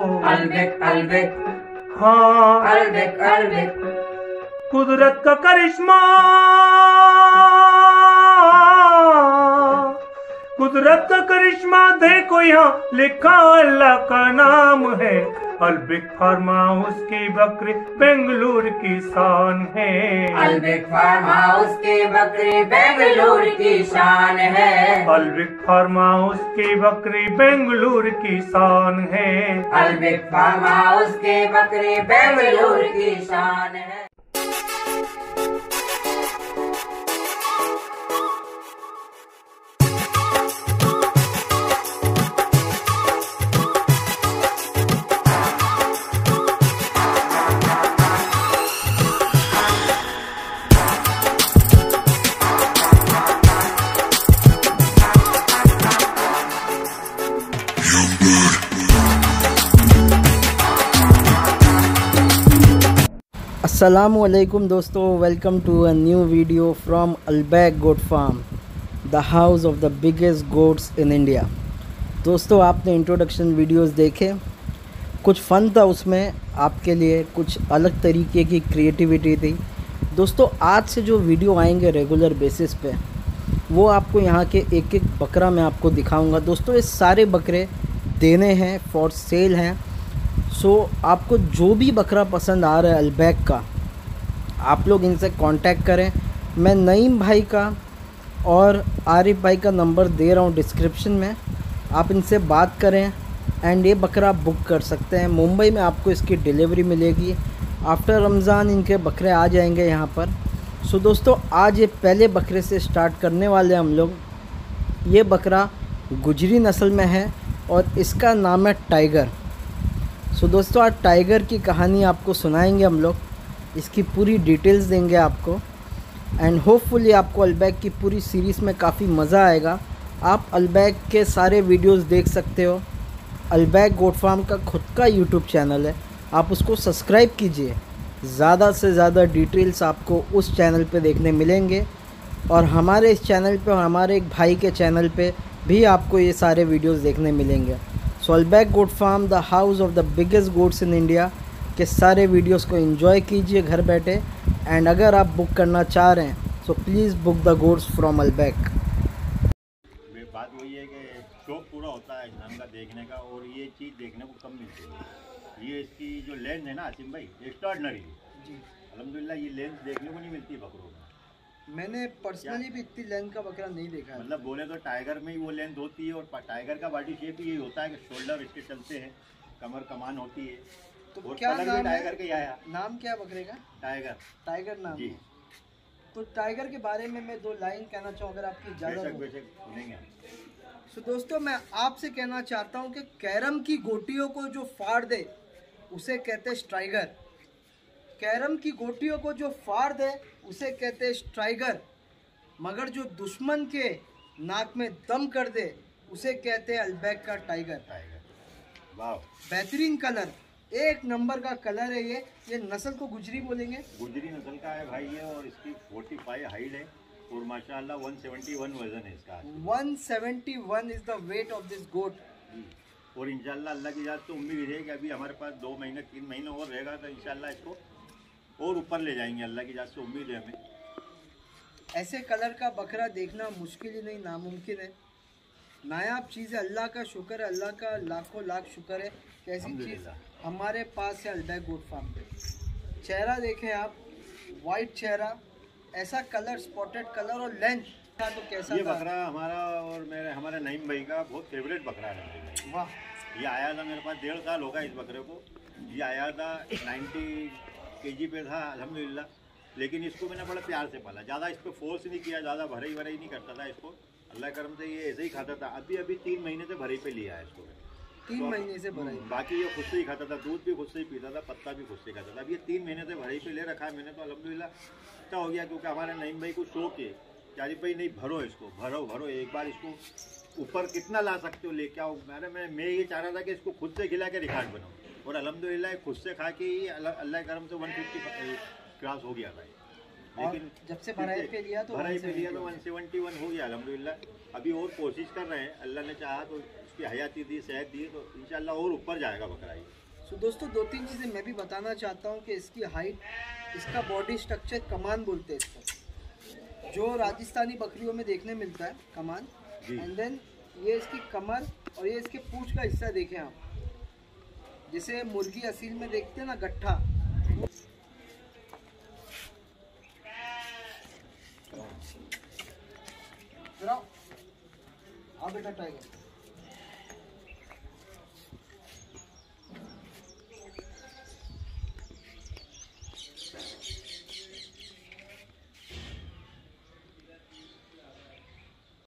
Al Baik Al Baik. हाँ। Al Baik Al Baik. कुदरत का करिश्मा। कुदरत का करिश्मा देखो यहाँ लिखा अल्लाह का नाम है। अलबिक फार्मा हाउस की बकरी बेंगलुरु की शान है। अलबिक फार्म हाउस की बकरी बेंगलुरु की शान है। अलबिक फार्मा हाउस की बकरी बेंगलुरु की शान है। अलबिक फार्म हाउस की बकरी बेंगलुरु की शान है। असलकुम दोस्तों welcome to a new video from Alibag goat farm the house of the biggest goats in India दोस्तों, आपने इंट्रोडक्शन वीडियोस देखे। कुछ फ़न था उसमें, आपके लिए कुछ अलग तरीके की क्रिएटिविटी थी। दोस्तों, आज से जो वीडियो आएँगे रेगुलर बेसिस पे, वो आपको यहाँ के एक एक बकरा मैं आपको दिखाऊँगा। दोस्तों, ये सारे बकरे देने हैं फॉर सेल हैं। सो आपको जो भी बकरा पसंद आ रहा है अलबैक का आप लोग इनसे कांटेक्ट करें। मैं नईम भाई का और आरिफ भाई का नंबर दे रहा हूँ डिस्क्रिप्शन में। आप इनसे बात करें एंड ये बकरा बुक कर सकते हैं। मुंबई में आपको इसकी डिलीवरी मिलेगी। आफ्टर रमज़ान इनके बकरे आ जाएँगे यहाँ पर। सो so, दोस्तों आज ये पहले बकरे से स्टार्ट करने वाले हम लोग। ये बकरा गुजरी नस्ल में है और इसका नाम है टाइगर सो so, दोस्तों आज टाइगर की कहानी आपको सुनाएँगे हम लोग। इसकी पूरी डिटेल्स देंगे आपको। एंड होपफुली आपको अलबैग की पूरी सीरीज़ में काफ़ी मज़ा आएगा। आप अलबैग के सारे वीडियोस देख सकते हो। अलबैग गोट फार्म का खुद का यूट्यूब चैनल है। आप उसको सब्सक्राइब कीजिए। ज़्यादा से ज़्यादा डिटेल्स आपको उस चैनल पे देखने मिलेंगे। और हमारे इस चैनल पे और हमारे एक भाई के चैनल पे भी आपको ये सारे वीडियोस देखने मिलेंगे। सोलबैक goat farm the house of the biggest goats in India के सारे वीडियोस को एंजॉय कीजिए घर बैठे। एंड अगर आप बुक करना चाह रहे हैं so please book the goats from अलबैक बात वही है कि शौक पूरा होता है इंसान का देखने का और ये चीज़ देखने को कम मिलती है। ये इसकी जो लेंस है ना आसिम भाई एक्स्ट्राडनरी जी। अलहमदिल्ला ये लेंस देखने को नहीं मिलती बकरों में मैंने पर्सनली भी इतनी लेंथ का बकरा नहीं देखा है। मतलब बोले तो टाइगर में ही वो लेंथ होती है और टाइगर का बॉडी शेप यही होता है कि शोल्डर इसके चलते हैं कमर कमान होती है। तो क्या नाम टाइगर है के ही आया। नाम क्या बकरे का? टाइगर टाइगर नाम जी। तो टाइगर के बारे में मैं दो लाइन कहना चाहूँ अगर आपकी इजाज़त हो। तो दोस्तों मैं आपसे कहना चाहता हूँ कि कैरम की गोटियों को जो फाड़ दे उसे कहते स्ट्राइगर कैरम की गोटियों को जो फाड़ दे उसे कहते हैं स्ट्राइगर मगर जो दुश्मन के नाक में दम कर दे उसे कहते हैं अलबैक का टाइगर टाइगर वाह बेहतरीन कलर. एक नंबर का कलर है ये. ये नस्ल को गुजरी बोलेंगे. गुजरी नस्ल का है भाई ये और इसकी 45 हाइट है. और माशाल्लाह 171 वज़न है इसका. 171 is the weight of this goat और इंशाल्लाह अल्लाह की जात तो उम्मीद है कि अभी हमारे पास दो महीने तीन महीने और रहेगा तो इंशाल्लाह इसको और ऊपर ले जाएँगे अल्लाह की जात से उम्मीद है हमें। ऐसे कलर का बकरा देखना मुश्किल ही नहीं नामुमकिन है। नायाब चीज़ है अल्लाह का शुक्र है अल्लाह का लाखों लाख शुक्र है कैसी चीज़ हमारे पास है अल्बैक गोट फार्म पे। चेहरा देखें आप वाइट चेहरा ऐसा कलर स्पॉटेड कलर और लेंथ तो कैसा ये बकरा हमारा और मेरे हमारे नईम भाई का बहुत फेवरेट बकरा है। वाह। ये आया था मेरे पास डेढ़ साल होगा इस बकरे को। ये आया था 90 केजी पे था अल्हम्दुलिल्लाह। लेकिन इसको मैंने बड़ा प्यार से पाला। ज़्यादा इस पर फोर्स नहीं किया ज़्यादा भराई भराई नहीं करता था इसको। अल्लाह करम से ये ऐसे ही खाता था। अभी अभी तीन महीने से भराई पे लिया है इसको मैंने। तीन तो महीने से भराई? बाकी ये खुद से ही खाता था दूध भी खुद से ही पीता था पत्ता भी खुद से खाता था। अब ये तीन महीने से भराई पे ले रखा है मैंने तो अलहमदिल्ला अच्छा हो गया क्योंकि हमारे नईम भाई को शौक है। कि आरिफ भाई नहीं भरो इसको भरो भरो। एक बार इसको ऊपर कितना ला सकते हो लेके आओ। मैंने मैं मैं ये चाह रहा था कि इसको खुद से खिला के रिकॉर्ड बनाओ और अलहमदिल्ला खुद से खा के ही अल्लाह करम से वन फिफ्टी क्रॉस हो गया ये। और जब से भराई पे लिया तो भराई पे लिया तो वन सेवेंटी वन हो गया अलहमदिल्ला अभी और कोशिश कर रहे हैं अल्लाह ने चाहा तो इसकी हयाती दी सेहत दी तो इंशाल्लाह और ऊपर जाएगा बकरा ये। सो दोस्तों दो तीन चीज़ें मैं भी बताना चाहता हूँ कि इसकी हाइट इसका बॉडी स्ट्रक्चर कमान बोलते हैं इसको। जो राजस्थानी बकरियों में देखने मिलता है कमान एंड देन ये इसकी कमर और ये इसके पूछ का हिस्सा देखें आप। जैसे मुर्गी असील में देखते हैं ना गट्ठा। अब बेटा टाइगर